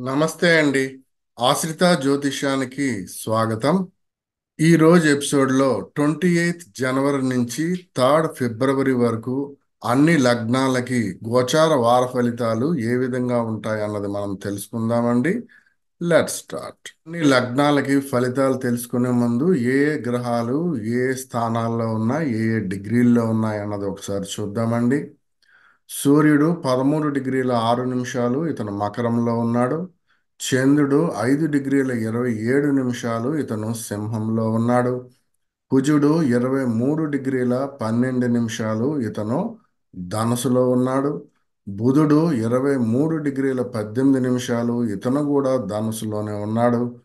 నమస్తే అండి. ఆశ్రిత జ్యోతిష్యానికి స్వాగతం. ఈ రోజు ఎపిసోడ్లో ట్వంటీ ఎయిత్ జనవరి నుంచి థర్డ్ ఫిబ్రవరి వరకు అన్ని లగ్నాలకి గోచార వార ఫలితాలు ఏ విధంగా ఉంటాయి అన్నది మనం తెలుసుకుందామండి. Let start. అన్ని లగ్నాలకి ఫలితాలు తెలుసుకునే ముందు ఏ గ్రహాలు ఏ ఏ స్థానాల్లో ఉన్నాయి ఏ ఏ డిగ్రీల్లో ఉన్నాయి అన్నది ఒకసారి చూద్దామండి. సూర్యుడు పదమూడు డిగ్రీల ఆరు నిమిషాలు ఇతను మకరంలో ఉన్నాడు. చంద్రుడు ఐదు డిగ్రీల ఇరవై ఏడు నిమిషాలు ఇతను సింహంలో ఉన్నాడు. కుజుడు ఇరవై మూడు డిగ్రీల పన్నెండు నిమిషాలు ఇతను ధనసులో ఉన్నాడు. బుధుడు ఇరవై మూడు డిగ్రీల పద్దెనిమిది నిమిషాలు ఇతను కూడా ధనుసులోనే ఉన్నాడు.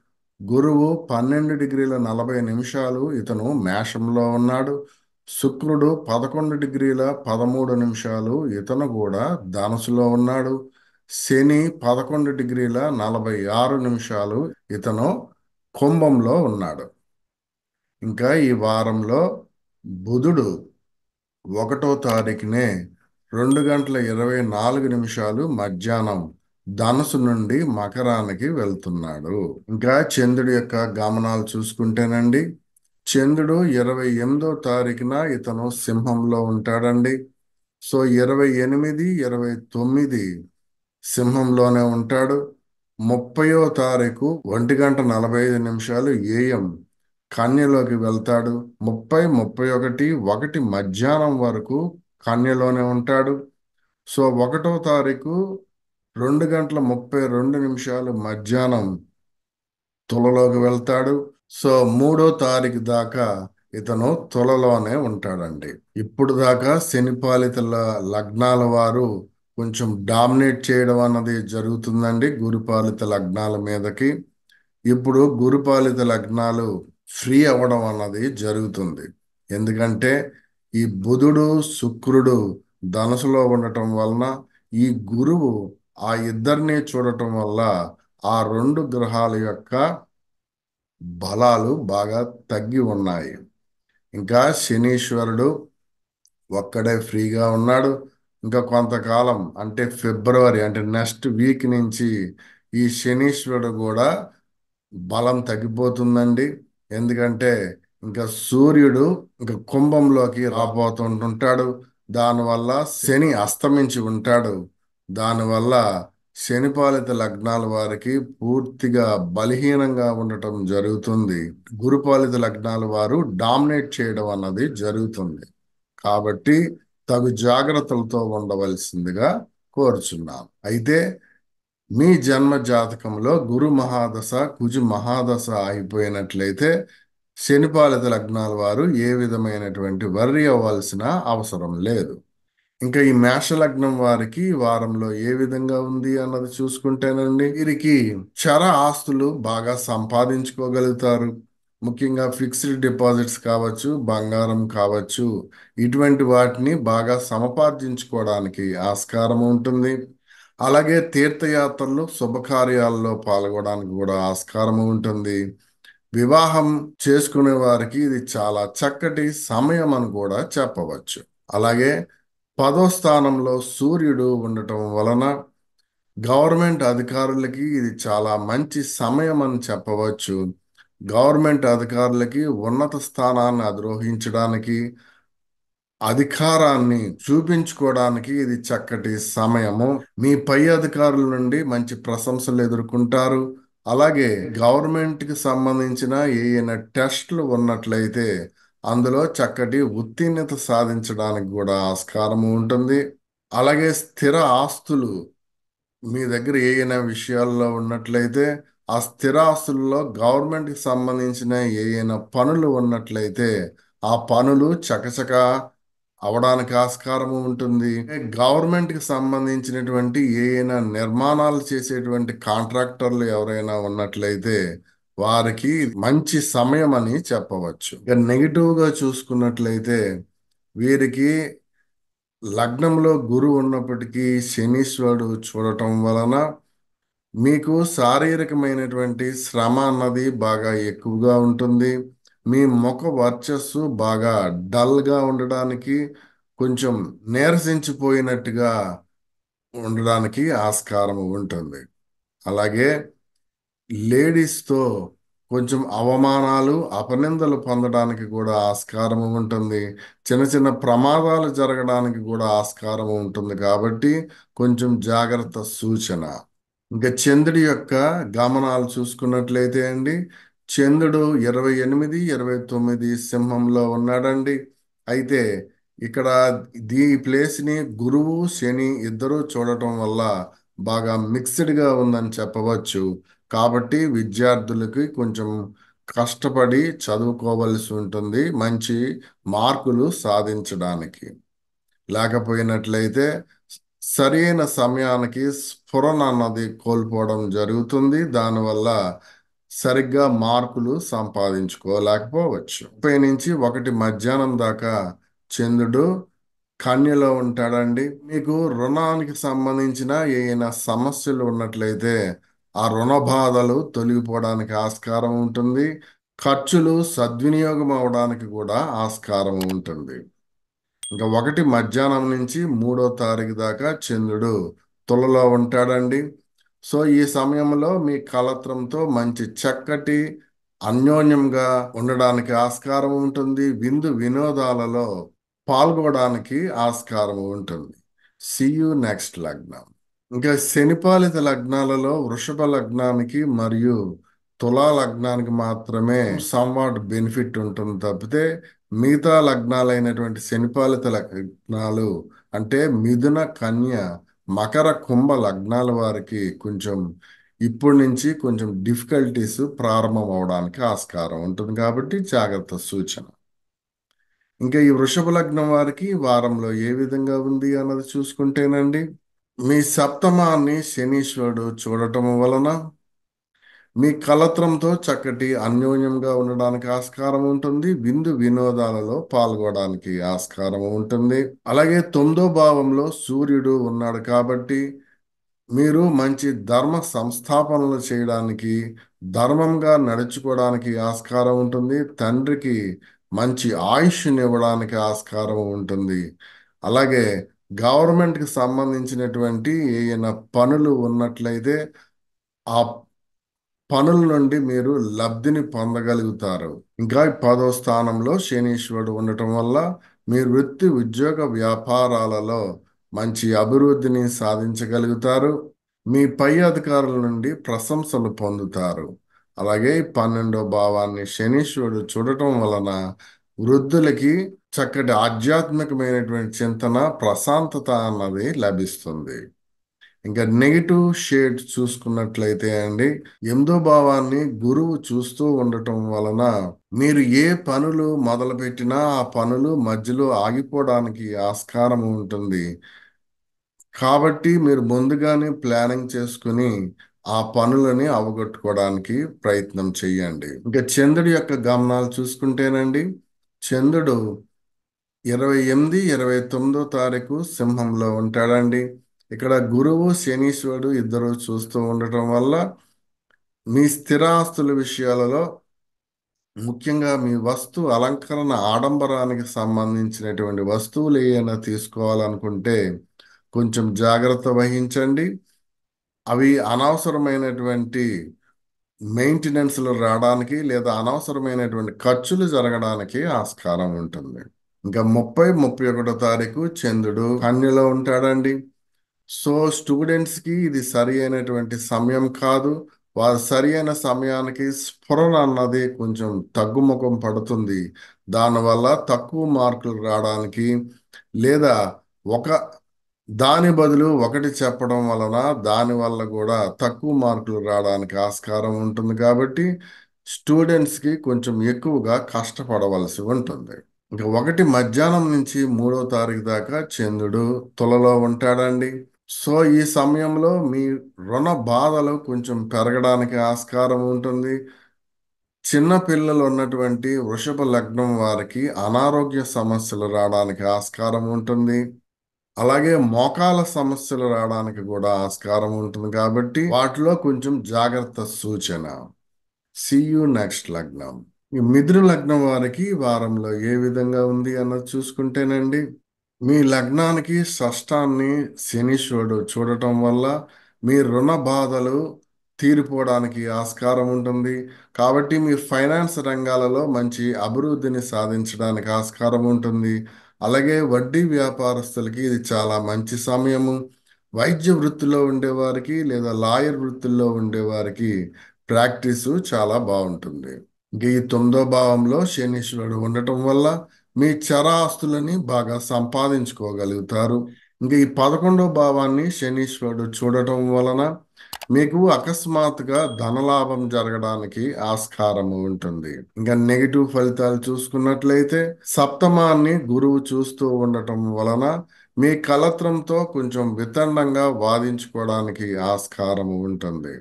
గురువు పన్నెండు డిగ్రీల నలభై నిమిషాలు ఇతను మేషంలో ఉన్నాడు. శుక్రుడు పదకొండు డిగ్రీల పదమూడు నిమిషాలు ఇతను కూడా ధనుసులో ఉన్నాడు. శని పదకొండు డిగ్రీల నలభై ఆరు నిమిషాలు ఇతను కుంభంలో ఉన్నాడు. ఇంకా ఈ వారంలో బుధుడు ఒకటో తారీఖునే రెండు గంటల ఇరవై నాలుగు నిమిషాలు మధ్యాహ్నం ధనుసు నుండి మకరానికి వెళ్తున్నాడు. ఇంకా చంద్రుడి యొక్క గమనాలు చూసుకుంటేనండి చంద్రుడు ఇరవై ఎనిమిదో తారీఖున ఇతను సింహంలో ఉంటాడండి. సో ఇరవై ఎనిమిది ఇరవై తొమ్మిది సింహంలోనే ఉంటాడు. ముప్పయో తారీఖు ఒంటి గంట నలభై ఐదు నిమిషాలు ఏఎం. కన్యలోకి వెళ్తాడు. ముప్పై ముప్పై ఒకటి ఒకటి మధ్యాహ్నం వరకు కన్యలోనే ఉంటాడు. సో ఒకటో తారీఖు రెండు గంటల ముప్పై రెండు నిమిషాలు మధ్యాహ్నం తులలోకి వెళ్తాడు. సో మూడో తారీఖు దాకా ఇతను తులలోనే ఉంటాడండి. ఇప్పుడు దాకా శనిపాలిత లగ్నాల వారు కొంచెం డామినేట్ చేయడం అన్నది జరుగుతుందండి గురుపాలిత లగ్నాల మీదకి. ఇప్పుడు గురుపాలిత లగ్నాలు ఫ్రీ అవ్వడం అన్నది జరుగుతుంది. ఎందుకంటే ఈ బుధుడు శుక్రుడు ధనుసులో ఉండటం వలన ఈ గురువు ఆ ఇద్దరిని చూడటం వల్ల ఆ రెండు గ్రహాల యొక్క బలాలు బాగా తగ్గి ఉన్నాయి. ఇంకా శనీశ్వరుడు ఒక్కడే ఫ్రీగా ఉన్నాడు. ఇంకా కొంతకాలం అంటే ఫిబ్రవరి అంటే నెక్స్ట్ వీక్ నుంచి ఈ శనీశ్వరుడు కూడా బలం తగ్గిపోతుందండి. ఎందుకంటే ఇంకా సూర్యుడు ఇంకా కుంభంలోకి రాబోతుంటుంటాడు. దానివల్ల శని అస్తమించి ఉంటాడు. దానివల్ల శనిపాలిత లగ్నాల వారికి పూర్తిగా బలహీనంగా ఉండటం జరుగుతుంది. గురుపాలిత లగ్నాల వారు డామినేట్ చేయడం అన్నది జరుగుతుంది. కాబట్టి తగు జాగ్రత్తలతో ఉండవలసిందిగా కోరుచున్నాం. అయితే మీ జన్మ జాతకంలో గురు మహాదశ కుజు మహాదశ అయిపోయినట్లయితే శనిపాలిత లగ్నాల వారు ఏ విధమైనటువంటి వర్రి అవ్వాల్సిన అవసరం లేదు. ఇంకా ఈ మేష లగ్నం వారికి వారంలో ఏ విధంగా ఉంది అన్నది చూసుకుంటేనండి వీరికి చర ఆస్తులు బాగా సంపాదించుకోగలుగుతారు. ముఖ్యంగా ఫిక్స్డ్ డిపాజిట్స్ కావచ్చు బంగారం కావచ్చు ఇటువంటి వాటిని బాగా సమపార్జించుకోవడానికి ఆస్కారం ఉంటుంది. అలాగే తీర్థయాత్రలు శుభకార్యాల్లో పాల్గొనడానికి కూడా ఆస్కారం ఉంటుంది. వివాహం చేసుకునే వారికి ఇది చాలా చక్కటి సమయం అని కూడా చెప్పవచ్చు. అలాగే పదో స్థానంలో సూర్యుడు ఉండటం వలన గవర్నమెంట్ అధికారులకి ఇది చాలా మంచి సమయం అని చెప్పవచ్చు. గవర్నమెంట్ అధికారులకి ఉన్నత స్థానాన్ని అధిరోహించడానికి అధికారాన్ని చూపించుకోవడానికి ఇది చక్కటి సమయము. మీ పై అధికారుల నుండి మంచి ప్రశంసలు ఎదుర్కొంటారు. అలాగే గవర్నమెంట్కి సంబంధించిన ఏమైనా టెస్ట్లు ఉన్నట్లయితే అందులో చక్కటి ఉత్తీర్ణత సాధించడానికి కూడా ఆస్కారం ఉంటుంది. అలాగే స్థిర ఆస్తులు మీ దగ్గర ఏమైనా విషయాల్లో ఉన్నట్లయితే ఆ స్థిరాస్తుల్లో గవర్నమెంట్కి సంబంధించిన ఏవైనా పనులు ఉన్నట్లయితే ఆ పనులు చకచక అవడానికి ఆస్కారం ఉంటుంది. గవర్నమెంట్కి సంబంధించినటువంటి ఏవైనా నిర్మాణాలు చేసేటువంటి కాంట్రాక్టర్లు ఎవరైనా ఉన్నట్లయితే వారికి మంచి సమయం అని చెప్పవచ్చు. ఇక నెగిటివ్గా చూసుకున్నట్లయితే వీరికి లగ్నంలో గురువు ఉన్నప్పటికీ శనీశ్వరుడు చూడటం వలన మీకు శారీరకమైనటువంటి శ్రమ అన్నది బాగా ఎక్కువగా ఉంటుంది. మీ ముఖ వర్చస్సు బాగా డల్గా ఉండడానికి కొంచెం నీరసించిపోయినట్టుగా ఉండడానికి ఆస్కారం ఉంటుంది. అలాగే లేడీస్తో కొంచెం అవమానాలు అపనిందలు పొందడానికి కూడా ఆస్కారం ఉంటుంది. చిన్న చిన్న ప్రమాదాలు జరగడానికి కూడా ఆస్కారం ఉంటుంది. కాబట్టి కొంచెం జాగ్రత్త సూచన. ఇంకా చంద్రుడి యొక్క గమనాలు చూసుకున్నట్లయితే అండి చంద్రుడు ఇరవై ఎనిమిది ఇరవై తొమ్మిది సింహంలో ఉన్నాడండి. అయితే ఇక్కడ దీ ప్లేస్ని గురువు శని ఇద్దరూ చూడటం వల్ల బాగా మిక్స్డ్గా ఉందని చెప్పవచ్చు. కాబట్టి విద్యార్థులకి కొంచెం కష్టపడి చదువుకోవలసి ఉంటుంది మంచి మార్కులు సాధించడానికి. లేకపోయినట్లయితే సరైన సమయానికి స్ఫురణ అన్నది కోల్పోవడం జరుగుతుంది. దానివల్ల సరిగ్గా మార్కులు సంపాదించుకోలేకపోవచ్చు. ముప్పై నుంచి ఒకటి మధ్యాహ్నం దాకా చంద్రుడు కన్యలో ఉంటాడండి. మీకు రుణానికి సంబంధించిన ఏమైనా సమస్యలు ఉన్నట్లయితే ఆ రుణ బాధలు తొలగిపోవడానికి ఆస్కారం ఉంటుంది. ఖర్చులు సద్వినియోగం అవడానికి కూడా ఆస్కారం ఉంటుంది. ఇంకా ఒకటి మధ్యాహ్నం నుంచి మూడో తారీఖు దాకా చంద్రుడు తులలో ఉంటాడండి. సో ఈ సమయంలో మీ కలత్రంతో మంచి చక్కటి అన్యోన్యంగా ఉండడానికి ఆస్కారం ఉంటుంది. విందు వినోదాలలో పాల్గొనడానికి ఆస్కారం ఉంటుంది. సియు నెక్స్ట్ లగ్నం. ఇంకా శనిపాలిత లగ్నాలలో వృషభ లగ్నానికి మరియు తులా లగ్నానికి మాత్రమే సంవాట్ బెనిఫిట్ ఉంటుంది తప్పితే మిగతా లగ్నాలైనటువంటి శనిపాలిత లగ్నాలు అంటే మిథున కన్య మకర కుంభ లగ్నాల వారికి కొంచెం ఇప్పటి నుంచి కొంచెం డిఫికల్టీస్ ప్రారంభం అవడానికి ఆస్కారం ఉంటుంది కాబట్టి జాగ్రత్త సూచన. ఇంకా ఈ వృషభ లగ్నం వారికి వారంలో ఏ విధంగా ఉంది అన్నది చూసుకుంటేనండి మీ సప్తమాన్ని శనీశ్వరుడు చూడటం వలన మీ కలత్రంతో చక్కటి అన్యోన్యంగా ఉండడానికి ఆస్కారం ఉంటుంది. విందు వినోదాలలో పాల్గొనడానికి ఆస్కారం ఉంటుంది. అలాగే తొమ్మిదో భావంలో సూర్యుడు ఉన్నాడు కాబట్టి మీరు మంచి ధర్మ సంస్థాపనలు చేయడానికి ధర్మంగా నడుచుకోవడానికి ఆస్కారం ఉంటుంది. తండ్రికి మంచి ఆయుష్నివ్వడానికి ఆస్కారం ఉంటుంది. అలాగే గవర్నమెంట్కి సంబంధించినటువంటి ఏమైనా పనులు ఉన్నట్లయితే ఆ పనుల నుండి మీరు లబ్ధిని పొందగలుగుతారు. ఇంకా పదో స్థానంలో శనీశ్వరుడు ఉండటం వల్ల మీ వృత్తి ఉద్యోగ వ్యాపారాలలో మంచి అభివృద్ధిని సాధించగలుగుతారు. మీ పై అధికారుల నుండి ప్రశంసలు పొందుతారు. అలాగే పన్నెండో భావాన్ని శనీశ్వరుడు చూడటం వలన వృద్ధులకి చక్కటి ఆధ్యాత్మికమైనటువంటి చింతన ప్రశాంతత అన్నది లభిస్తుంది. ఇంకా నెగిటివ్ షేడ్ చూసుకున్నట్లయితే అండి ఎనిమిదో భావాన్ని గురువు చూస్తూ ఉండటం వలన మీరు ఏ పనులు మొదలుపెట్టినా ఆ పనులు మధ్యలో ఆగిపోవడానికి ఆస్కారం ఉంటుంది. కాబట్టి మీరు ముందుగానే ప్లానింగ్ చేసుకుని ఆ పనులని అవగొట్టుకోవడానికి ప్రయత్నం చేయండి. ఇంకా చంద్రుడి యొక్క గమనాలు చూసుకుంటేనండి చంద్రుడు ఇరవై ఎనిమిది ఇరవై తొమ్మిదో తారీఖు సింహంలో ఉంటాడండి. ఇక్కడ గురువు శనీశ్వరుడు ఇద్దరు చూస్తూ ఉండటం వల్ల మీ స్థిరాస్తుల విషయాలలో ముఖ్యంగా మీ వస్తు అలంకరణ ఆడంబరానికి సంబంధించినటువంటి వస్తువులు ఏమైనా తీసుకోవాలనుకుంటే కొంచెం జాగ్రత్త వహించండి. అవి అనవసరమైనటువంటి మెయింటెనెన్స్లు రావడానికి లేదా అనవసరమైనటువంటి ఖర్చులు జరగడానికి ఆస్కారం ఉంటుంది. ఇంకా ముప్పై ముప్పై ఒకటో తారీఖు చంద్రుడు కన్యలో ఉంటాడండి. సో స్టూడెంట్స్కి ఇది సరి అయినటువంటి సమయం కాదు. వారు సరి అయిన సమయానికి స్ఫురణ అన్నది కొంచెం తగ్గుముఖం పడుతుంది. దానివల్ల తక్కువ మార్కులు రావడానికి లేదా ఒక దాని బదులు ఒకటి చెప్పడం వలన దానివల్ల కూడా తక్కువ మార్కులు రావడానికి ఆస్కారం ఉంటుంది కాబట్టి స్టూడెంట్స్కి కొంచెం ఎక్కువగా కష్టపడవలసి ఉంటుంది. ఇంకా ఒకటి మధ్యాహ్నం నుంచి మూడో తారీఖు దాకా చంద్రుడు తులలో ఉంటాడండి. సో ఈ సమయంలో మీ రుణ బాధలు కొంచెం పెరగడానికి ఆస్కారం ఉంటుంది. చిన్న పిల్లలు ఉన్నటువంటి వృషభ లగ్నం వారికి అనారోగ్య సమస్యలు రావడానికి ఆస్కారం ఉంటుంది. అలాగే మోకాల సమస్యలు రావడానికి కూడా ఆస్కారం ఉంటుంది కాబట్టి వాటిలో కొంచెం జాగ్రత్త సూచన. సియు నెక్స్ట్ లగ్నం. ఈ మిథున లగ్నం వారికి వారంలో ఏ విధంగా ఉంది అన్నది చూసుకుంటేనండి. మీ లగ్నానికి షష్టాన్ని శనీశ్వరుడు చూడటం వల్ల మీ రుణ బాధలు తీరిపోవడానికి ఆస్కారం ఉంటుంది. కాబట్టి మీ ఫైనాన్స్ రంగాలలో మంచి అభివృద్ధిని సాధించడానికి ఆస్కారం ఉంటుంది. అలాగే వడ్డీ వ్యాపారస్తులకి ఇది చాలా మంచి సమయము. వైద్య వృత్తిలో ఉండేవారికి లేదా లాయర్ వృత్తిలో ఉండేవారికి ప్రాక్టీసు చాలా బాగుంటుంది. ఇంక ఈ తొమ్మిదో భావంలో శనీశ్వరుడు ఉండటం వల్ల మీ చరాస్తులని బాగా సంపాదించుకోగలుగుతారు. ఇంకా ఈ పదకొండో భావాన్ని శనీశ్వరుడు చూడటం వలన మీకు అకస్మాత్తుగా ధనలాభం జరగడానికి ఆస్కారం ఉంటుంది. ఇంకా నెగిటివ్ ఫలితాలు చూసుకున్నట్లయితే సప్తమాన్ని గురువు చూస్తూ ఉండటం వలన మీ కలత్రంతో కొంచెం వితండంగా వాదించుకోవడానికి ఆస్కారం ఉంటుంది.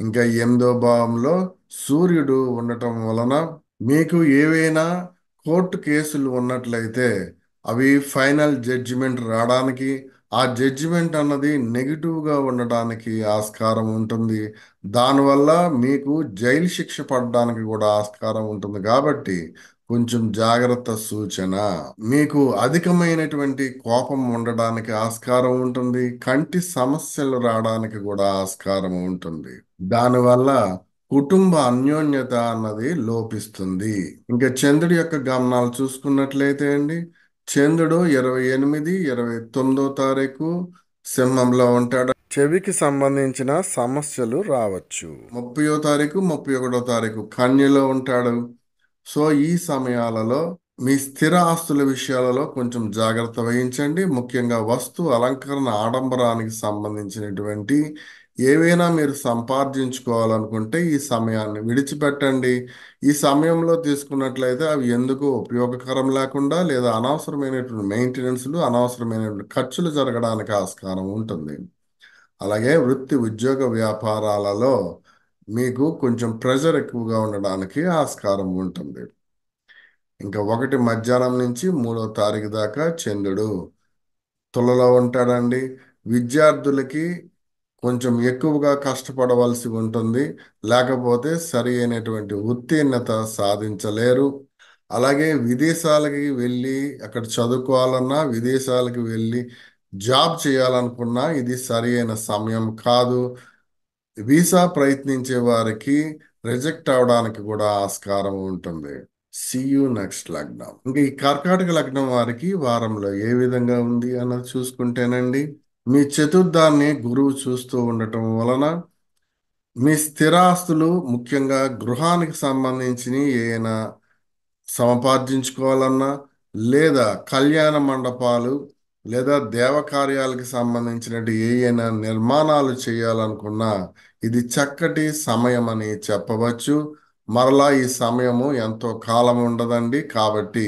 ఇంకా ఎనిమిదో భావంలో సూర్యుడు ఉండటం వలన మీకు ఏవైనా కోర్టు కేసులు ఉన్నట్లయితే అవి ఫైనల్ జడ్జిమెంట్ రావడానికి ఆ జడ్జిమెంట్ అన్నది నెగిటివ్గా ఉండడానికి ఆస్కారం ఉంటుంది. దానివల్ల మీకు జైలు శిక్ష పడడానికి కూడా ఆస్కారం ఉంటుంది. కాబట్టి కొంచెం జాగ్రత్త సూచన. మీకు అధికమైనటువంటి కోపం ఉండడానికి ఆస్కారం ఉంటుంది. కంటి సమస్యలు రావడానికి కూడా ఆస్కారం ఉంటుంది. దానివల్ల కుటుంబ అన్యోన్యత అన్నది లోపిస్తుంది. ఇంకా చంద్రుడి యొక్క గమనాలు చూసుకున్నట్లయితే అండి చంద్రుడు ఇరవై ఎనిమిది ఇరవై తొమ్మిదో తారీఖు సింహంలో ఉంటాడు. చెవికి సంబంధించిన సమస్యలు రావచ్చు. ముప్పయో తారీఖు ముప్పై ఒకటో తారీఖు కన్యలో ఉంటాడు. సో ఈ సమయాలలో మీ స్థిర ఆస్తుల విషయాలలో కొంచెం జాగ్రత్త వహించండి. ముఖ్యంగా వస్తు అలంకరణ ఆడంబరానికి సంబంధించినటువంటి ఏవైనా మీరు సంపార్జించుకోవాలనుకుంటే ఈ సమయాన్ని విడిచిపెట్టండి. ఈ సమయంలో తీసుకున్నట్లయితే అవి ఎందుకు ఉపయోగకరం లేకుండా లేదా అనవసరమైనటువంటి మెయింటెనెన్స్లు అనవసరమైనటువంటి ఖర్చులు జరగడానికి ఆస్కారం ఉంటుంది. అలాగే వృత్తి ఉద్యోగ వ్యాపారాలలో మీకు కొంచెం ప్రెషర్ ఎక్కువగా ఉండడానికి ఆస్కారం ఉంటుంది. ఇంకా ఒకటి మధ్యాహ్నం నుంచి మూడో తారీఖు దాకా చంద్రుడు తులలో ఉంటాడండి. విద్యార్థులకి కొంచెం ఎక్కువగా కష్టపడవలసి ఉంటుంది. లేకపోతే సరి అయినటువంటి ఉత్తీర్ణత సాధించలేరు. అలాగే విదేశాలకి వెళ్ళి అక్కడ చదువుకోవాలన్నా విదేశాలకు వెళ్ళి జాబ్ చేయాలనుకున్నా ఇది సరి అయిన సమయం కాదు. వీసా ప్రయత్నించే వారికి రిజెక్ట్ అవడానికి కూడా ఆస్కారం ఉంటుంది. సియు నెక్స్ట్ లగ్నం. ఇంకా ఈ కర్కాటక లగ్నం వారికి వారంలో ఏ విధంగా ఉంది అన్నది చూసుకుంటేనండి. మీ చతుర్థాన్ని గురువు చూస్తూ ఉండటం వలన మీ స్థిరాస్తులు ముఖ్యంగా గృహానికి సంబంధించిన ఏమైనా సమపార్జించుకోవాలన్నా లేదా కళ్యాణ మండపాలు లేదా దేవకార్యాలకు సంబంధించినట్టు ఏవైనా నిర్మాణాలు చేయాలనుకున్నా ఇది చక్కటి సమయం అని చెప్పవచ్చు. మరలా ఈ సమయము ఎంతో కాలం ఉండదండి. కాబట్టి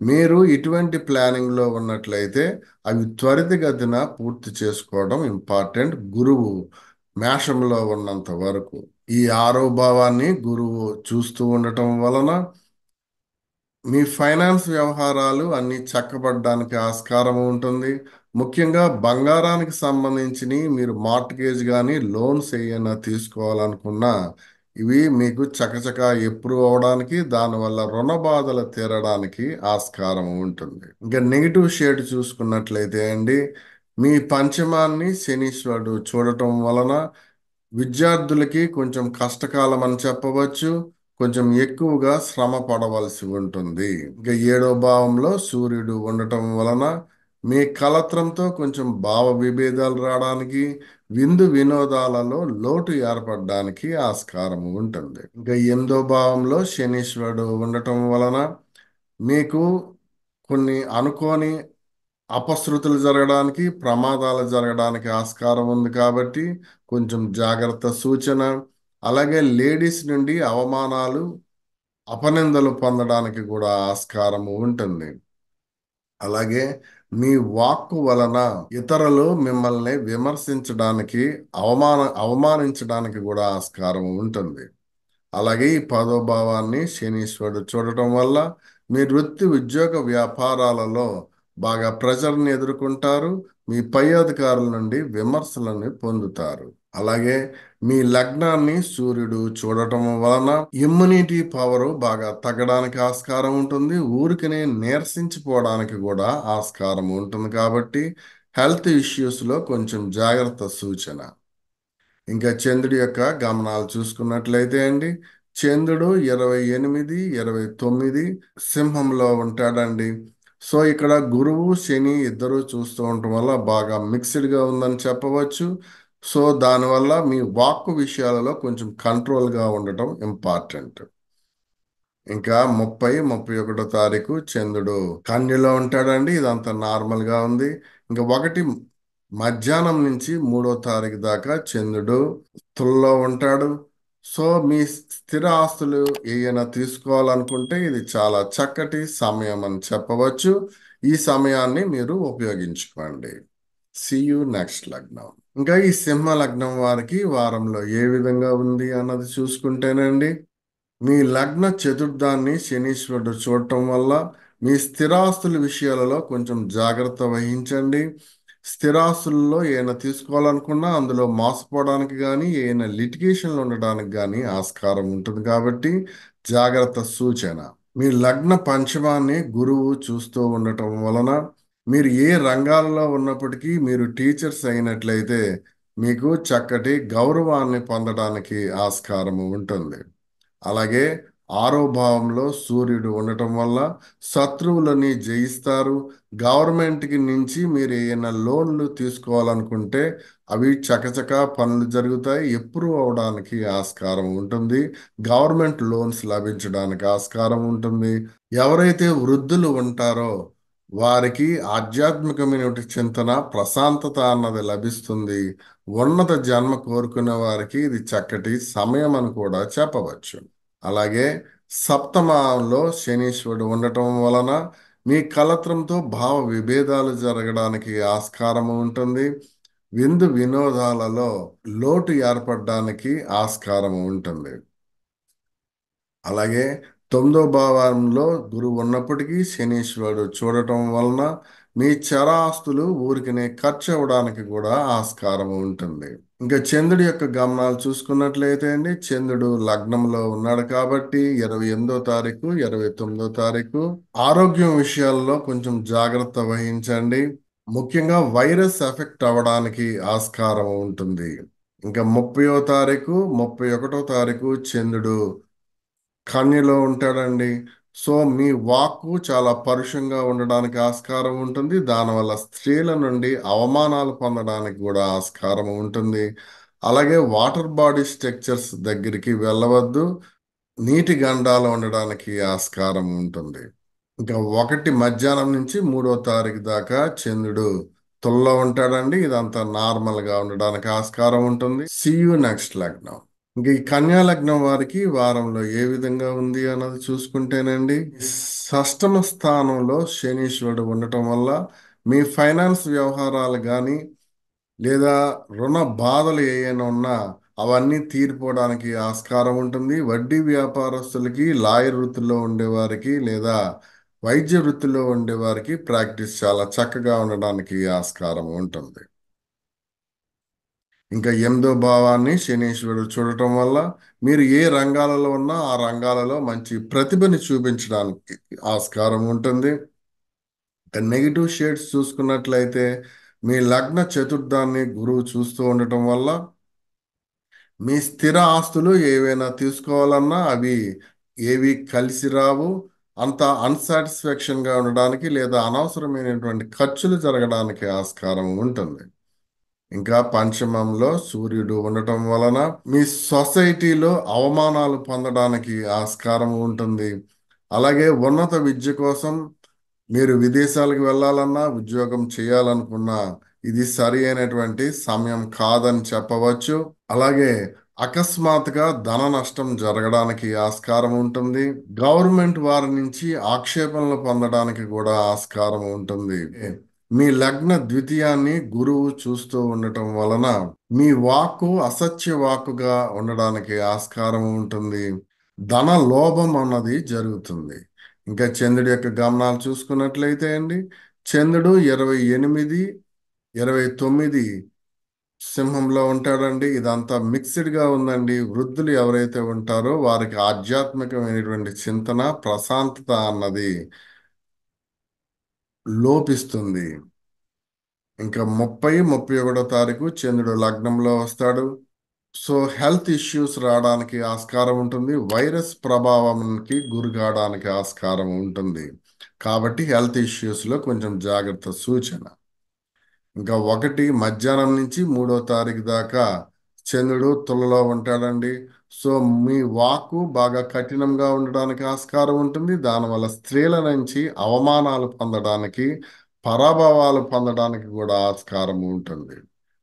మీరు ఇటువంటి ప్లానింగ్లో ఉన్నట్లయితే అవి త్వరితగతిన పూర్తి చేసుకోవడం ఇంపార్టెంట్ గురువు మేషంలో ఉన్నంత వరకు. ఈ ఆరో భావాన్ని గురువు చూస్తూ ఉండటం వలన మీ ఫైనాన్స్ వ్యవహారాలు అన్ని చక్కబడడానికి ఆస్కారం ఉంటుంది. ముఖ్యంగా బంగారానికి సంబంధించి మీరు మార్ట్గేజ్ కానీ లోన్స్ ఏమైనా తీసుకోవాలనుకున్నా ఇవి మీకు చకచక ఎప్రూవ్ అవడానికి దానివల్ల రుణ బాధలు తీరడానికి ఆస్కారం ఉంటుంది. ఇంకా నెగిటివ్ షేడ్ చూసుకున్నట్లయితే అండి మీ పంచమాన్ని శనీశ్వరుడు చూడటం వలన విద్యార్థులకి కొంచెం కష్టకాలం అని చెప్పవచ్చు కొంచెం ఎక్కువగా శ్రమ పడవలసి ఉంటుంది. ఇంకా ఏడో భావంలో సూర్యుడు ఉండటం వలన మీ కలత్రంతో కొంచెం భావ విభేదాలు రావడానికి విందు వినోదాలలో లోటు ఏర్పడడానికి ఆస్కారం ఉంటుంది. ఇంకా ఎనిమిదో భావంలో శనీశ్వరుడు ఉండటం వలన మీకు కొన్ని అనుకోని అపశృతులు జరగడానికి ప్రమాదాలు జరగడానికి ఆస్కారం ఉంది కాబట్టి కొంచెం జాగ్రత్త సూచన. అలాగే లేడీస్ నుండి అవమానాలు అపనిందలు పొందడానికి కూడా ఆస్కారము ఉంటుంది. అలాగే మీ వాక్కు వలన ఇతరులు మిమ్మల్ని విమర్శించడానికి అవమాన అవమానించడానికి కూడా ఆస్కారం ఉంటుంది. అలాగే ఈ పదో భావాన్ని శనీశ్వరుడు చూడటం వల్ల మీ వృత్తి ఉద్యోగ వ్యాపారాలలో బాగా ప్రెషర్ని ఎదుర్కొంటారు మీ పై అధికారుల నుండి విమర్శలను పొందుతారు. అలాగే మీ లగ్నాన్ని సూర్యుడు చూడటం వలన ఇమ్యూనిటీ పవర్ బాగా తగ్గడానికి ఆస్కారం ఉంటుంది. ఊరికనే నీరసించిపోవడానికి కూడా ఆస్కారం ఉంటుంది కాబట్టి హెల్త్ ఇష్యూస్లో కొంచెం జాగ్రత్త సూచన. ఇంకా చంద్రుడి యొక్క గమనాలు చూసుకున్నట్లయితే అండి చంద్రుడు ఇరవై ఎనిమిది ఇరవై తొమ్మిది సింహంలో ఉంటాడండి. సో ఇక్కడ గురువు శని ఇద్దరు చూస్తూ ఉండటం వల్ల బాగా మిక్స్డ్గా ఉందని చెప్పవచ్చు. సో దానివల్ల మీ వాక్కు విషయాలలో కొంచెం కంట్రోల్గా ఉండటం ఇంపార్టెంట్. ఇంకా ముప్పై ముప్పై ఒకటో తారీఖు చంద్రుడు కన్యలో ఉంటాడండి. ఇదంతా నార్మల్గా ఉంది. ఇంకా ఒకటి మధ్యాహ్నం నుంచి మూడో తారీఖు దాకా చంద్రుడు తుల్లో ఉంటాడు. సో మీ స్థిర ఆస్తులు ఏమైనా తీసుకోవాలనుకుంటే ఇది చాలా చక్కటి సమయం అని చెప్పవచ్చు. ఈ సమయాన్ని మీరు ఉపయోగించుకోండి. సియు నెక్స్ట్ లగ్నం ఇంకా ఈ సింహ లగ్నం వారికి వారంలో ఏ విధంగా ఉంది అన్నది చూసుకుంటేనండి మీ లగ్న చతుర్థాన్ని శనీశ్వరుడు చూడటం వల్ల మీ స్థిరాస్తుల విషయాలలో కొంచెం జాగ్రత్త వహించండి. స్థిరాస్తుల్లో ఏమైనా తీసుకోవాలనుకున్నా అందులో మోసపోవడానికి కానీ ఏమైనా లిటిగేషన్లు ఉండడానికి కానీ ఆస్కారం ఉంటుంది కాబట్టి జాగ్రత్త సూచన. మీ లగ్న పంచమాన్ని గురువు చూస్తూ ఉండటం వలన మీరు ఏ రంగాల్లో ఉన్నప్పటికీ మీరు టీచర్స్ అయినట్లయితే మీకు చక్కటి గౌరవాన్ని పొందడానికి ఆస్కారము ఉంటుంది. అలాగే ఆరో భావంలో సూర్యుడు ఉండటం వల్ల శత్రువులని జయిస్తారు. గవర్నమెంట్కి నుంచి మీరు ఏమైనా లోన్లు తీసుకోవాలనుకుంటే అవి చకచక పనులు జరుగుతాయి. ఎప్రూవ్ అవడానికి ఆస్కారం ఉంటుంది. గవర్నమెంట్ లోన్స్ లభించడానికి ఆస్కారం ఉంటుంది. ఎవరైతే వృద్ధులు ఉంటారో వారికి ఆధ్యాత్మికమైన చింతన ప్రశాంతత అన్నది లభిస్తుంది. ఉన్నత జన్మ కోరుకునే వారికి ఇది చక్కటి సమయం అని కూడా చెప్పవచ్చు. అలాగే సప్తమంలో శనీశ్వరుడు ఉండటం వలన మీ కలత్రంతో భావ విభేదాలు జరగడానికి ఆస్కారం ఉంటుంది. విందు వినోదాలలో లోటు ఏర్పడడానికి ఆస్కారం ఉంటుంది. అలాగే తొమ్మిదో భావంలో గురువు ఉన్నప్పటికీ శనీశ్వరుడు చూడటం వలన మీ చరాస్తులు ఊరికినే ఖర్చు అవ్వడానికి కూడా ఆస్కారం ఉంటుంది. ఇంకా చంద్రుడి యొక్క గమనాలు చూసుకున్నట్లయితే అండి చంద్రుడు లగ్నంలో ఉన్నాడు కాబట్టి ఇరవై ఎనిమిదో తారీఖు ఇరవై తొమ్మిదో తారీఖు ఆరోగ్యం విషయాల్లో కొంచెం జాగ్రత్త వహించండి. ముఖ్యంగా వైరస్ ఎఫెక్ట్ అవ్వడానికి ఆస్కారం ఉంటుంది. ఇంకా ముప్పయో తారీఖు ముప్పై ఒకటో తారీఖు చంద్రుడు కన్యలో ఉంటాడండి. సో మీ వాక్కు చాలా పరుషంగా ఉండడానికి ఆస్కారం ఉంటుంది. దానివల్ల స్త్రీల నుండి అవమానాలు పొందడానికి కూడా ఆస్కారం ఉంటుంది. అలాగే వాటర్ బాడీ స్ట్రక్చర్స్ దగ్గరికి వెళ్ళవద్దు. నీటి గండాలు ఉండడానికి ఆస్కారం ఉంటుంది. ఇంకా ఒకటి మధ్యాహ్నం నుంచి మూడో తారీఖు దాకా చంద్రుడు తుల్లో ఉంటాడండి. ఇదంతా నార్మల్గా ఉండడానికి ఆస్కారం ఉంటుంది. సియు నెక్స్ట్ లగ్నం. ఇంకా ఈ కన్యా లగ్నం వారికి వారంలో ఏ విధంగా ఉంది అన్నది చూసుకుంటేనండి షష్టమ స్థానంలో శనీశ్వరుడు ఉండటం వల్ల మీ ఫైనాన్స్ వ్యవహారాలు కానీ లేదా రుణ బాధలు ఏమైనా ఉన్నా అవన్నీ తీరిపోవడానికి ఆస్కారం ఉంటుంది. వడ్డీ వ్యాపారస్తులకి లాయర్ వృత్తిలో ఉండేవారికి లేదా వైద్య వృత్తిలో ఉండేవారికి ప్రాక్టీస్ చాలా చక్కగా ఉండడానికి ఆస్కారం ఉంటుంది. ఇంకా ఎనిమిదో భావాన్ని శనీశ్వరుడు చూడటం వల్ల మీరు ఏ రంగాలలో ఉన్నా ఆ రంగాలలో మంచి ప్రతిభని చూపించడానికి ఆస్కారం ఉంటుంది. నెగిటివ్ షేడ్స్ చూసుకున్నట్లయితే మీ లగ్న చతుర్థాన్ని గురువు చూస్తూ ఉండటం వల్ల మీ స్థిర ఆస్తులు ఏవైనా తీసుకోవాలన్నా అవి ఏవి కలిసి రావు. అంత అన్సాటిస్ఫాక్షన్గా ఉండడానికి లేదా అనవసరమైనటువంటి ఖర్చులు జరగడానికి ఆస్కారం ఉంటుంది. ఇంకా పంచమంలో సూర్యుడు ఉండటం వలన మీ సొసైటీలో అవమానాలు పొందడానికి ఆస్కారం ఉంటుంది. అలాగే ఉన్నత విద్య కోసం మీరు విదేశాలకు వెళ్ళాలన్నా ఉద్యోగం చేయాలనుకున్నా ఇది సరి అయినటువంటి సమయం కాదని చెప్పవచ్చు. అలాగే అకస్మాత్తుగా ధన నష్టం జరగడానికి ఆస్కారం ఉంటుంది. గవర్నమెంట్ వారి నుంచి ఆక్షేపణలు పొందడానికి కూడా ఆస్కారం ఉంటుంది. మీ లగ్న ద్వితీయాన్ని గురువు చూస్తూ ఉండటం వలన మీ వాక్కు అసత్య వాక్కుగా ఉండడానికి ఆస్కారం ఉంటుంది. ధన లోభం అన్నది జరుగుతుంది. ఇంకా చంద్రుడి యొక్క గమనాలు చూసుకున్నట్లయితే అండి చంద్రుడు ఇరవై ఎనిమిది ఇరవై తొమ్మిది సింహంలో ఉంటాడండి. ఇదంతా మిక్స్డ్గా ఉందండి. వృద్ధులు ఎవరైతే ఉంటారో వారికి ఆధ్యాత్మికమైనటువంటి చింతన ప్రశాంతత అన్నది లోపిస్తుంది. ఇంకా ముప్పై ముప్పై ఒకటో తారీఖు చంద్రుడు లగ్నంలో వస్తాడు. సో హెల్త్ ఇష్యూస్ రావడానికి ఆస్కారం ఉంటుంది. వైరస్ ప్రభావంకి గురి కావడానికి ఆస్కారం ఉంటుంది. కాబట్టి హెల్త్ ఇష్యూస్లో కొంచెం జాగ్రత్త సూచన. ఇంకా ఒకటి మధ్యాహ్నం నుంచి మూడో తారీఖు దాకా చంద్రుడు తులలో ఉంటాడండి. సో మీ వాక్కు బాగా కఠినంగా ఉండడానికి ఆస్కారం ఉంటుంది. దానివల్ల స్త్రీల నుంచి అవమానాలు పొందడానికి పరాభవాలు పొందడానికి కూడా ఆస్కారం ఉంటుంది.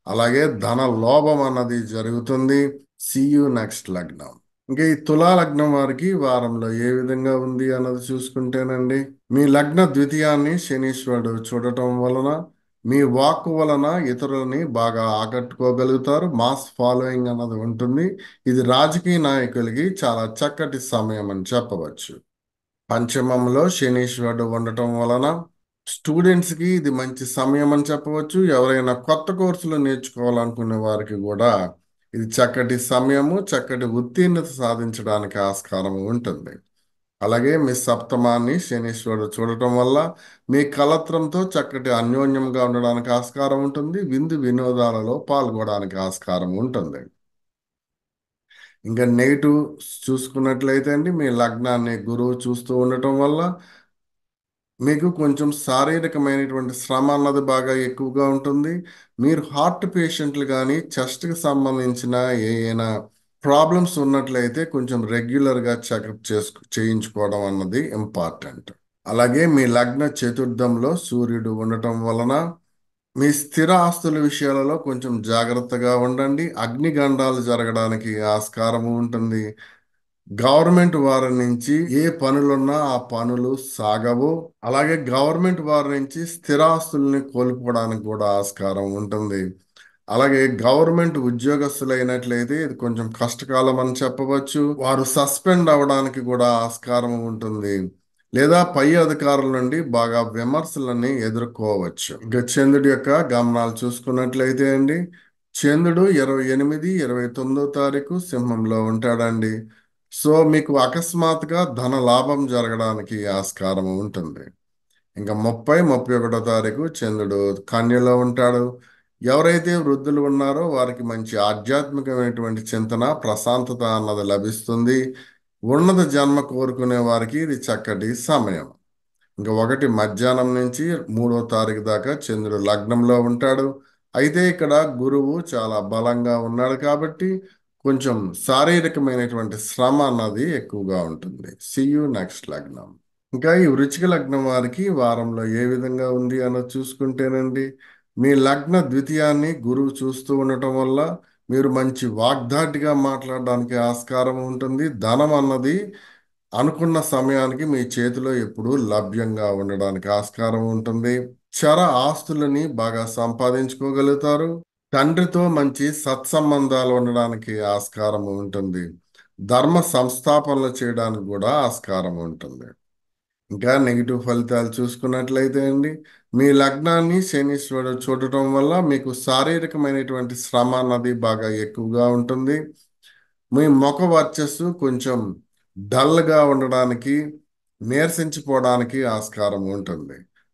అలాగే ధన లోభం అన్నది జరుగుతుంది. సియు నెక్స్ట్ లగ్నం. ఇంకా ఈ తులా లగ్నం వారికి వారంలో ఏ విధంగా ఉంది అన్నది చూసుకుంటేనండి మీ లగ్న ద్వితీయాన్ని శనీశ్వరుడు చూడటం వలన మీ వాక్కు వలన ఇతరులని బాగా ఆకట్టుకోగలుగుతారు. మాస్ ఫాలోయింగ్ అన్నది ఉంటుంది. ఇది రాజకీయ నాయకులకి చాలా చక్కటి సమయం అని చెప్పవచ్చు. పంచమంలో శనీశ్వరుడు ఉండటం వలన స్టూడెంట్స్కి ఇది మంచి సమయం అని చెప్పవచ్చు. ఎవరైనా కొత్త కోర్సులు నేర్చుకోవాలనుకునే వారికి కూడా ఇది చక్కటి సమయము చక్కటి ఉత్తీర్ణత సాధించడానికి ఆస్కారం ఉంటుంది. అలాగే మీ సప్తమాన్ని శనీశ్వరుడు చూడటం వల్ల మీ కలత్రంతో చక్కటి అన్యోన్యంగా ఉండడానికి ఆస్కారం ఉంటుంది. విందు వినోదాలలో పాల్గొనడానికి ఆస్కారం ఉంటుంది. ఇంకా నెగిటివ్ చూసుకున్నట్లయితే అండి మీ లగ్నాన్ని గురువు చూస్తూ ఉండటం వల్ల మీకు కొంచెం శారీరకమైనటువంటి శ్రమ అన్నది బాగా ఎక్కువగా ఉంటుంది. మీరు హార్ట్ పేషెంట్లు కానీ చెస్ట్కి సంబంధించిన ఏమైనా ప్రాబ్లమ్స్ ఉన్నట్లయితే కొంచెం రెగ్యులర్గా చెకప్ చేసుకు చేయించుకోవడం అన్నది ఇంపార్టెంట్. అలాగే మీ లగ్న చతుర్థంలో సూర్యుడు ఉండటం వలన మీ స్థిర ఆస్తుల విషయాలలో కొంచెం జాగ్రత్తగా ఉండండి. అగ్నిగండాలు జరగడానికి ఆస్కారం ఉంటుంది. గవర్నమెంట్ వారి నుంచి ఏ పనులున్నా ఆ పనులు సాగవు. అలాగే గవర్నమెంట్ వారి నుంచి స్థిరాస్తుల్ని కోల్పోవడానికి కూడా ఆస్కారం ఉంటుంది. అలాగే గవర్నమెంట్ ఉద్యోగస్తులైనట్లయితే ఇది కొంచెం కష్టకాలం అని చెప్పవచ్చు. వారు సస్పెండ్ అవ్వడానికి కూడా ఆస్కారం ఉంటుంది. లేదా పై అధికారుల నుండి బాగా విమర్శలని ఎదుర్కోవచ్చు. ఇంకా చంద్రుడి యొక్క గమనాలు చూసుకున్నట్లయితే అండి చంద్రుడు ఇరవై ఎనిమిది ఇరవై తొమ్మిదో తారీఖు సింహంలో ఉంటాడండి. సో మీకు అకస్మాత్తుగా ధన లాభం జరగడానికి ఆస్కారం ఉంటుంది. ఇంకా ముప్పై ముప్పై ఒకటో తారీఖు చంద్రుడు కన్యలో ఉంటాడు. ఎవరైతే వృద్ధులు ఉన్నారో వారికి మంచి ఆధ్యాత్మికమైనటువంటి చింతన ప్రశాంతత అన్నది లభిస్తుంది. ఉన్నత జన్మ కోరుకునే వారికి ఇది చక్కటి సమయం. ఇంకా ఒకటి మధ్యాహ్నం నుంచి మూడో తారీఖు దాకా చంద్రుడు లగ్నంలో ఉంటాడు. అయితే ఇక్కడ గురువు చాలా బలంగా ఉన్నాడు కాబట్టి కొంచెం శారీరకమైనటువంటి శ్రమ అన్నది ఎక్కువగా ఉంటుంది. సియు నెక్స్ట్ లగ్నం. ఇంకా ఈ వృచ్చిక లగ్నం వారికి వారంలో ఏ విధంగా ఉంది అన్నది చూసుకుంటేనండి. మీ లగ్న ద్వితీయాన్ని గురువు చూస్తూ ఉండటం వల్ల మీరు మంచి వాగ్దాటిగా మాట్లాడడానికి ఆస్కారం ఉంటుంది. ధనం అన్నది అనుకున్న సమయానికి మీ చేతిలో ఎప్పుడు లభ్యంగా ఉండడానికి ఆస్కారం ఉంటుంది. చర ఆస్తులని బాగా సంపాదించుకోగలుగుతారు. తండ్రితో మంచి సత్సంబంధాలు ఉండడానికి ఆస్కారం ఉంటుంది. ధర్మ సంస్థాపనలు చేయడానికి కూడా ఆస్కారం ఉంటుంది. ఇంకా నెగిటివ్ ఫలితాలు చూసుకున్నట్లయితే అండి మీ లగ్నాన్ని శనీశ్వరుడు చూడటం వల్ల మీకు శారీరకమైనటువంటి శ్రమ అన్నది బాగా ఎక్కువగా ఉంటుంది. మీ ముఖ వర్చస్సు కొంచెం డల్గా ఉండడానికి నీరసించిపోవడానికి ఆస్కారం ఉంటుంది.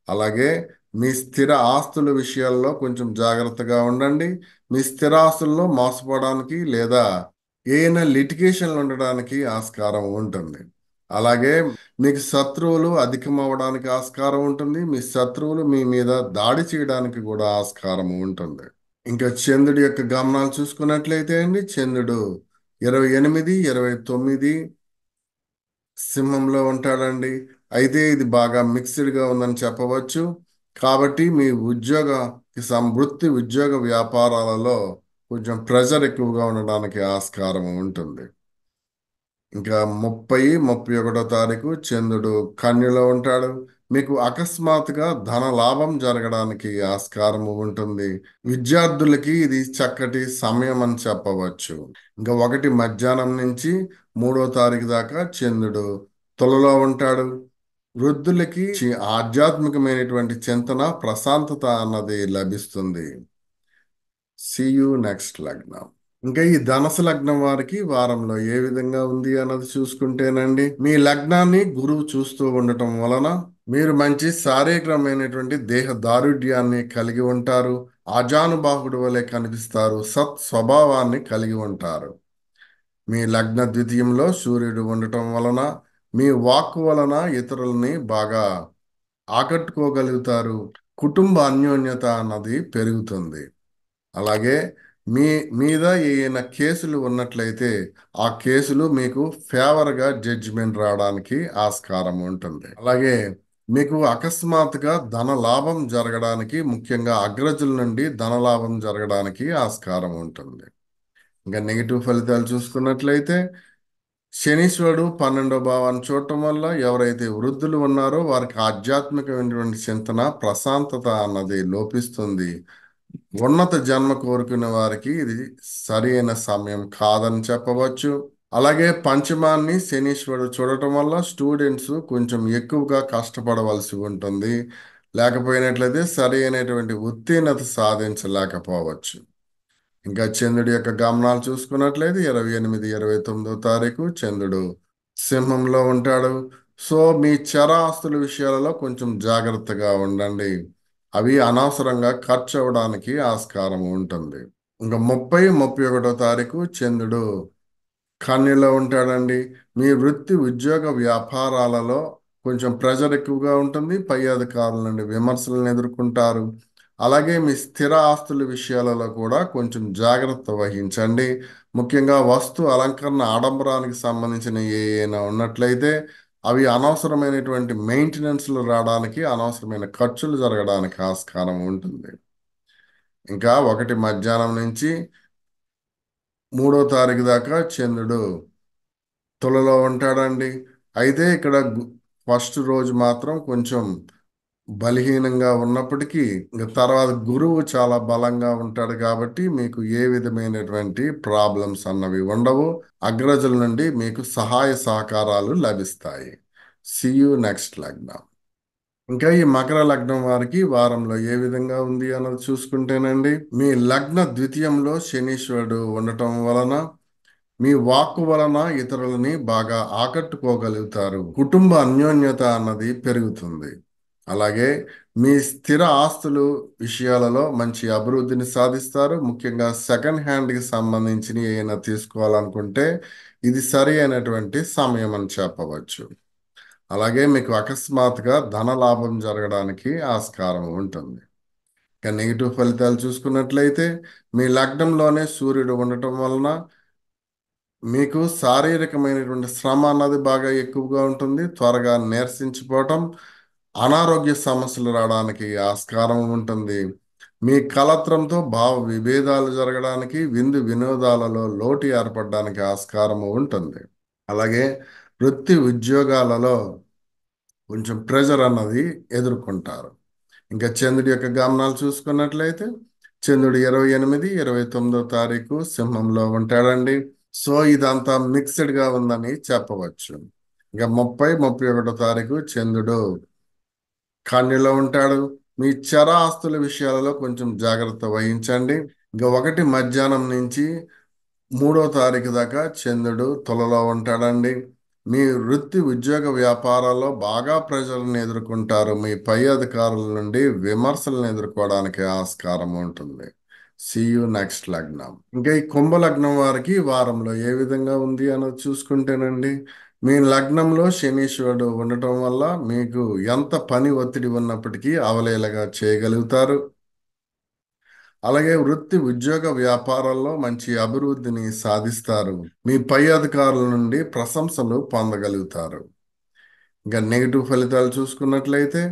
అలాగే మీ స్థిర ఆస్తుల విషయాల్లో కొంచెం జాగ్రత్తగా ఉండండి. మీ స్థిర ఆస్తుల్లో మోసపోవడానికి లేదా ఏదైనా లిటిగేషన్లు ఉండడానికి ఆస్కారం ఉంటుంది. అలాగే మీకు శత్రువులు అధికం అవ్వడానికి ఆస్కారం ఉంటుంది. మీ శత్రువులు మీ మీద దాడి చేయడానికి కూడా ఆస్కారం ఉంటుంది. ఇంకా చంద్రుడి యొక్క గమనాలు చూసుకున్నట్లయితే అండి చంద్రుడు ఇరవై ఎనిమిది ఇరవై తొమ్మిది సింహంలో ఉంటాడండి. అయితే ఇది బాగా మిక్స్డ్గా ఉందని చెప్పవచ్చు. కాబట్టి మీ ఉద్యోగ వృత్తి ఉద్యోగ వ్యాపారాలలో కొంచెం ప్రెషర్ ఎక్కువగా ఉండడానికి ఆస్కారం ఉంటుంది. ఇంకా ముప్పై ముప్పై ఒకటో తారీఖు చంద్రుడు కన్యలో ఉంటాడు. మీకు అకస్మాత్తుగా ధన లాభం జరగడానికి ఆస్కారం ఉంటుంది. విద్యార్థులకి ఇది చక్కటి సమయం అని చెప్పవచ్చు. ఇంకా ఒకటి మధ్యాహ్నం నుంచి మూడో తారీఖు దాకా చంద్రుడు తులలో ఉంటాడు. వృద్ధులకి ఆధ్యాత్మికమైనటువంటి చింతన ప్రశాంతత అన్నది లభిస్తుంది. సియు నెక్స్ట్ లగ్నం. ఇంకా ఈ ధనసు లగ్నం వారికి వారంలో ఏ విధంగా ఉంది అన్నది చూసుకుంటేనండి మీ లగ్నాన్ని గురువు చూస్తూ ఉండటం వలన మీరు మంచి శారీరకమైనటువంటి దేహ దారుఢ్యాన్ని కలిగి ఉంటారు అజానుబాహుడు వలె కనిపిస్తారు సత్ స్వభావాన్ని కలిగి ఉంటారు. మీ లగ్న ద్వితీయంలో సూర్యుడు ఉండటం వలన మీ వాక్కు వలన ఇతరులని బాగా ఆకట్టుకోగలుగుతారు కుటుంబ అన్యోన్యత అన్నది పెరుగుతుంది. అలాగే మీ మీద ఏమైనా కేసులు ఉన్నట్లయితే ఆ కేసులు మీకు ఫేవర్గా జడ్జిమెంట్ రావడానికి ఆస్కారం ఉంటుంది. అలాగే మీకు అకస్మాత్తుగా ధన లాభం జరగడానికి ముఖ్యంగా అగ్రజుల నుండి ధన లాభం జరగడానికి ఆస్కారం ఉంటుంది. ఇంకా నెగిటివ్ ఫలితాలు చూసుకున్నట్లయితే శనీశ్వరుడు పన్నెండో భావాన్ని చూడటం వల్ల ఎవరైతే వృద్ధులు ఉన్నారో వారికి ఆధ్యాత్మికమైనటువంటి చింతన ప్రశాంతత అన్నది లోపిస్తుంది. ఉన్నత జన్మ కోరుకునే వారికి ఇది సరైన సమయం కాదని చెప్పవచ్చు. అలాగే పంచమాన్ని శనీశ్వరుడు చూడటం వల్ల స్టూడెంట్స్ కొంచెం ఎక్కువగా కష్టపడవలసి ఉంటుంది. లేకపోయినట్లయితే సరైనటువంటి ఉత్తీర్ణత సాధించలేకపోవచ్చు. ఇంకా చంద్రుడి యొక్క గమనాలు చూసుకున్నట్లయితే ఇరవై ఎనిమిది ఇరవై తొమ్మిదో తారీఖు చంద్రుడు సింహంలో ఉంటాడు. సో మీ చరాస్తుల విషయాలలో కొంచెం జాగ్రత్తగా ఉండండి. అవి అనవసరంగా ఖర్చు అవ్వడానికి ఆస్కారం ఉంటుంది. ఇంకా ముప్పై ముప్పై ఒకటో తారీఖు చంద్రుడు కన్యలో ఉంటాడండి. మీ వృత్తి ఉద్యోగ వ్యాపారాలలో కొంచెం ప్రెజర్ ఎక్కువగా ఉంటుంది. పై అధికారుల నుండి విమర్శలను ఎదుర్కొంటారు. అలాగే మీ స్థిర ఆస్తుల విషయాలలో కూడా కొంచెం జాగ్రత్త వహించండి. ముఖ్యంగా వస్తు అలంకరణ ఆడంబరానికి సంబంధించిన ఏమైనా ఉన్నట్లయితే అవి అనవసరమైనటువంటి మెయింటెనెన్స్లు రావడానికి అనవసరమైన ఖర్చులు జరగడానికి ఆస్కారం ఉంటుంది. ఇంకా ఒకటి మధ్యాహ్నం నుంచి మూడో తారీఖు దాకా చంద్రుడు తులలో ఉంటాడండి. అయితే ఇక్కడ ఫస్ట్ రోజు మాత్రం కొంచెం బలహీనంగా ఉన్నప్పటికీ తర్వాత గురువు చాలా బలంగా ఉంటాడు కాబట్టి మీకు ఏ విధమైనటువంటి ప్రాబ్లమ్స్ అన్నవి ఉండవు. అగ్రజుల నుండి మీకు సహాయ సహకారాలు లభిస్తాయి. సి యూ నెక్స్ట్ లగ్నం. ఇంకా ఈ మకర లగ్నం వారికి వారంలో ఏ విధంగా ఉంది అన్నది చూసుకుంటేనండి మీ లగ్న ద్వితీయంలో శనీశ్వరుడు ఉండటం వలన మీ వాక్కు వలన ఇతరులని బాగా ఆకట్టుకోగలుగుతారు. కుటుంబ అన్యోన్యత అన్నది పెరుగుతుంది. అలాగే మీ స్థిర ఆస్తులు విషయాలలో మంచి అభివృద్ధిని సాధిస్తారు. ముఖ్యంగా సెకండ్ హ్యాండ్కి సంబంధించిన ఏమైనా తీసుకోవాలనుకుంటే ఇది సరి అయినటువంటి సమయం అని చెప్పవచ్చు. అలాగే మీకు అకస్మాత్తుగా ధన లాభం జరగడానికి ఆస్కారం ఉంటుంది. ఇక నెగిటివ్ ఫలితాలు చూసుకున్నట్లయితే మీ లగ్నంలోనే సూర్యుడు ఉండటం వలన మీకు శారీరకమైనటువంటి శ్రమ అన్నది బాగా ఎక్కువగా ఉంటుంది. త్వరగా నీరసించిపోవటం అనారోగ్య సమస్యలు రావడానికి ఆస్కారం ఉంటుంది. మీ కలత్రంతో భావ విభేదాలు జరగడానికి విందు వినోదాలలో లోటు ఏర్పడడానికి ఆస్కారం ఉంటుంది. అలాగే వృత్తి ఉద్యోగాలలో కొంచెం ప్రెజర్ అన్నది ఎదుర్కొంటారు. ఇంకా చంద్రుడి యొక్క గమనాలు చూసుకున్నట్లయితే చంద్రుడు ఇరవై ఎనిమిది ఇరవై తొమ్మిదో తారీఖు సింహంలో ఉంటాడండి. సో ఇదంతా మిక్స్డ్గా ఉందని చెప్పవచ్చు. ఇంకా ముప్పై ముప్పై ఒకటో తారీఖు చంద్రుడు కన్యలో ఉంటాడు. మీ చర ఆస్తుల విషయాలలో కొంచెం జాగ్రత్త వహించండి. ఇంకా ఒకటి మధ్యాహ్నం నుంచి మూడో తారీఖు దాకా చంద్రుడు తొలలో ఉంటాడండి. మీ వృత్తి ఉద్యోగ వ్యాపారాల్లో బాగా ప్రజలను ఎదుర్కొంటారు. మీ పై అధికారుల నుండి విమర్శలను ఎదుర్కోవడానికి ఆస్కారం ఉంటుంది. సియు నెక్స్ట్ లగ్నం. ఇంకా ఈ కుంభ లగ్నం వారికి వారంలో ఏ విధంగా ఉంది అన్నది చూసుకుంటేనండి. మీ లగ్నంలో శనీశ్వరుడు ఉండటం వల్ల మీకు ఎంత పని ఒత్తిడి ఉన్నప్పటికీ అవలేలగా చేయగలుగుతారు. అలాగే వృత్తి ఉద్యోగ వ్యాపారాల్లో మంచి అభివృద్ధిని సాధిస్తారు. మీ పై అధికారుల నుండి ప్రశంసలు పొందగలుగుతారు. ఇంకా నెగిటివ్ ఫలితాలు చూసుకున్నట్లయితే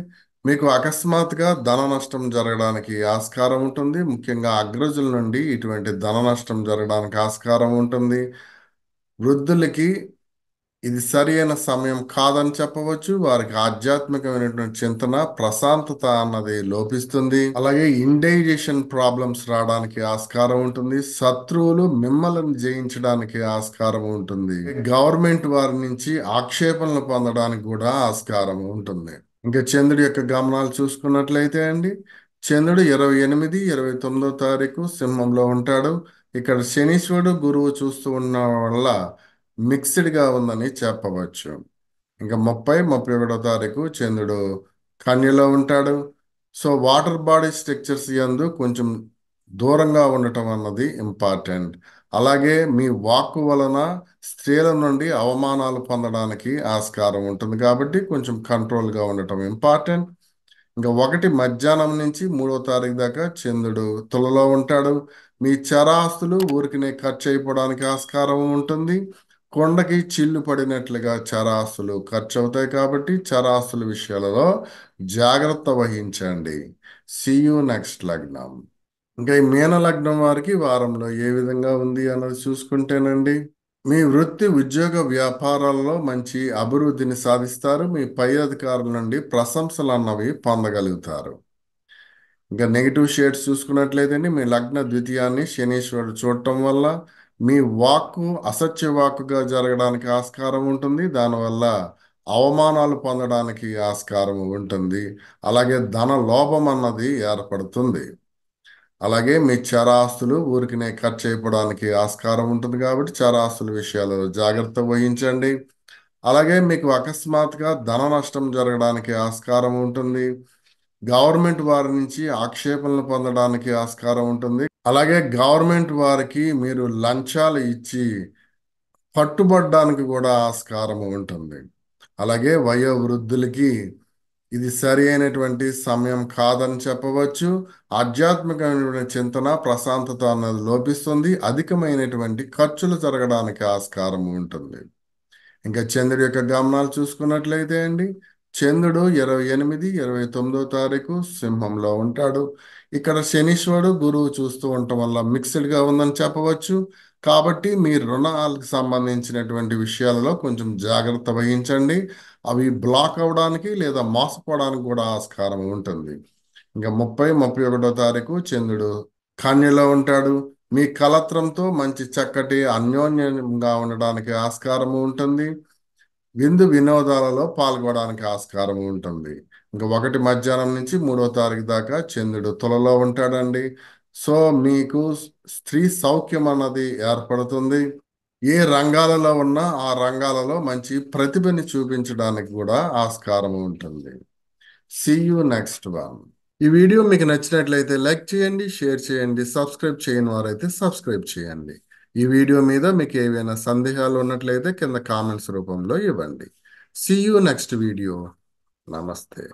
మీకు అకస్మాత్తుగా ధన నష్టం జరగడానికి ఆస్కారం ఉంటుంది. ముఖ్యంగా అగ్రజుల నుండి ఇటువంటి ధన నష్టం జరగడానికి ఆస్కారం ఉంటుంది. వృద్ధులకి ఇది సరైన సమయం కాదని చెప్పవచ్చు. వారికి ఆధ్యాత్మికమైనటువంటి చింతన ప్రశాంతత అన్నది లోపిస్తుంది. అలాగే ఇండైజేషన్ ప్రాబ్లమ్స్ రావడానికి ఆస్కారం ఉంటుంది. శత్రువులు మిమ్మల్ని జయించడానికి ఆస్కారం ఉంటుంది. గవర్నమెంట్ వారి నుంచి ఆక్షేపణలు పొందడానికి కూడా ఆస్కారం ఉంటుంది. ఇంకా చంద్రుడి యొక్క గమనాలు చూసుకున్నట్లయితే అండి చంద్రుడు ఇరవై ఎనిమిది ఇరవై తొమ్మిదో తారీఖు సింహంలో ఉంటాడు. ఇక్కడ శనీశ్వరుడు గురువు చూస్తూ ఉన్న వల్ల మిక్స్డ్గా ఉందని చెప్పవచ్చు. ఇంకా ముప్పై ముప్పై ఒకటో తారీఖు చంద్రుడు కన్యలో ఉంటాడు. సో వాటర్ బాడీ స్ట్రక్చర్స్ యందు కొంచెం దూరంగా ఉండటం అన్నది ఇంపార్టెంట్. అలాగే మీ వాక్కు వలన స్త్రీల నుండి అవమానాలు పొందడానికి ఆస్కారం ఉంటుంది కాబట్టి కొంచెం కంట్రోల్గా ఉండటం ఇంపార్టెంట్. ఇంకా ఒకటి మధ్యాహ్నం నుంచి మూడో తారీఖు దాకా చంద్రుడు తులలో ఉంటాడు. మీ చరాస్తులు ఊరికినే ఖర్చు అయిపోవడానికి ఆస్కారం ఉంటుంది. కొండకి చిల్లు పడినట్లుగా చరాస్తులు ఖర్చు అవుతాయి కాబట్టి చరాస్తుల విషయాలలో జాగ్రత్త వహించండి. సియు నెక్స్ట్ లగ్నం. ఇంకా ఈ మీన లగ్నం వారికి వారంలో ఏ విధంగా ఉంది అన్నది చూసుకుంటేనండి. మీ వృత్తి ఉద్యోగ వ్యాపారాలలో మంచి అభివృద్ధిని సాధిస్తారు. మీ పై అధికారుల నుండి ప్రశంసలు అన్నవి పొందగలుగుతారు. ఇంకా నెగిటివ్ షేడ్స్ చూసుకున్నట్లయితే మీ లగ్న ద్వితీయాన్ని శనీశ్వరుడు చూడటం వల్ల మీ వాక్కు అసత్య వాక్కుగా జరగడానికి ఆస్కారం ఉంటుంది. దానివల్ల అవమానాలు పొందడానికి ఆస్కారం ఉంటుంది. అలాగే ధన లోపం అన్నది ఏర్పడుతుంది. అలాగే మీ చరాస్తులు ఊరికినే ఖర్చు చేయడానికి ఆస్కారం ఉంటుంది కాబట్టి చరాస్తుల విషయాలు జాగ్రత్త వహించండి. అలాగే మీకు అకస్మాత్తుగా ధన నష్టం జరగడానికి ఆస్కారం ఉంటుంది. గవర్నమెంట్ వారి నుంచి ఆక్షేపణలు పొందడానికి ఆస్కారం ఉంటుంది. అలాగే గవర్నమెంట్ వారికి మీరు లంచాలు ఇచ్చి పట్టుబడ్డానికి కూడా ఆస్కారం ఉంటుంది. అలాగే వయోవృద్ధులకి ఇది సరి అయినటువంటి సమయం కాదని చెప్పవచ్చు. ఆధ్యాత్మికమైనటువంటి చింతన ప్రశాంతత అనేది లోపిస్తుంది. అధికమైనటువంటి ఖర్చులు జరగడానికి ఆస్కారం ఉంటుంది. ఇంకా చంద్రుడి యొక్క గమనాలు చూసుకున్నట్లయితే అండి చంద్రుడు ఇరవై ఎనిమిది ఇరవై తొమ్మిదో తారీఖు సింహంలో ఉంటాడు. ఇక్కడ శనీశ్వరుడు గురువు చూస్తూ ఉండటం వల్ల మిక్స్డ్గా ఉందని చెప్పవచ్చు. కాబట్టి మీ రుణాలకు సంబంధించినటువంటి విషయాలలో కొంచెం జాగ్రత్త వహించండి. అవి బ్లాక్ అవ్వడానికి లేదా మోసపోవడానికి కూడా ఆస్కారం ఉంటుంది. ఇంకా ముప్పై ముప్పై ఒకటో తారీఖు చంద్రుడు కన్యలో ఉంటాడు. మీ కలత్రంతో మంచి చక్కటి అన్యోన్యంగా ఉండడానికి ఆస్కారము ఉంటుంది. విందు వినోదాలలో పాల్గొనడానికి ఆస్కారం ఉంటుంది. ఇంకా ఒకటి మధ్యాహ్నం నుంచి మూడో తారీఖు దాకా చంద్రుడు తులలో ఉంటాడండి. సో మీకు స్త్రీ సౌఖ్యం అన్నది ఏర్పడుతుంది. ఏ రంగాలలో ఉన్నా ఆ రంగాలలో మంచి ప్రతిభని చూపించడానికి కూడా ఆస్కారం ఉంటుంది. సి యు నెక్స్ట్ వన్ ఈ వీడియో మీకు నచ్చినట్లయితే లైక్ చేయండి షేర్ చేయండి సబ్స్క్రైబ్ చేయని వారైతే సబ్స్క్రైబ్ చేయండి. ఈ వీడియో మీద మీకు ఏవైనా సందేహాలు ఉన్నట్లయితే కింద కామెంట్స్ రూపంలో ఇవ్వండి. సి యూ నెక్స్ట్ వీడియో నమస్తే.